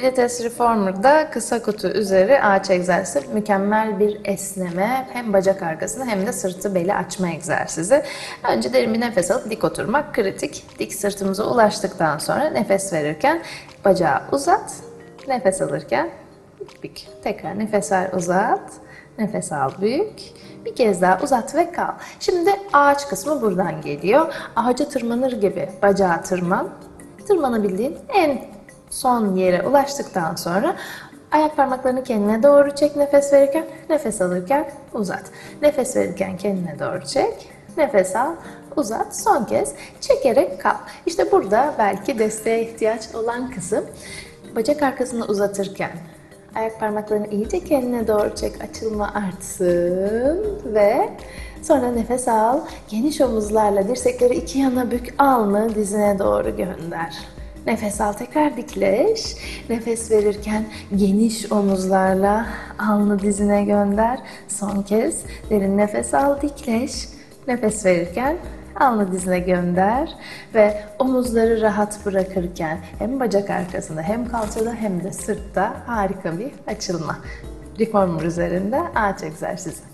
Pilates Reformer'da kısa kutu üzeri ağaç egzersizi mükemmel bir esneme hem bacak arkasını hem de sırtı beli açma egzersizi. Önce derin bir nefes alıp dik oturmak kritik. Dik sırtımıza ulaştıktan sonra nefes verirken bacağı uzat, nefes alırken büyük. Tekrar nefes ver uzat, nefes al büyük. Bir kez daha uzat ve kal. Şimdi ağaç kısmı buradan geliyor. Ağaca tırmanır gibi bacağı tırman. Tırmanabildiğin en son yere ulaştıktan sonra ayak parmaklarını kendine doğru çek nefes verirken, nefes alırken uzat. Nefes verirken kendine doğru çek, nefes al, uzat. Son kez çekerek kal. İşte burada belki desteğe ihtiyaç olan kısım bacak arkasını uzatırken ayak parmaklarını iyice kendine doğru çek, açılma artsın ve sonra nefes al. Geniş omuzlarla dirsekleri iki yana bük, alnı dizine doğru gönder. Nefes al tekrar dikleş. Nefes verirken geniş omuzlarla alnı dizine gönder. Son kez derin nefes al dikleş. Nefes verirken alnı dizine gönder ve omuzları rahat bırakırken hem bacak arkasında hem kalçada hem de sırtta harika bir açılma. Reformer üzerinde ağaç egzersizi.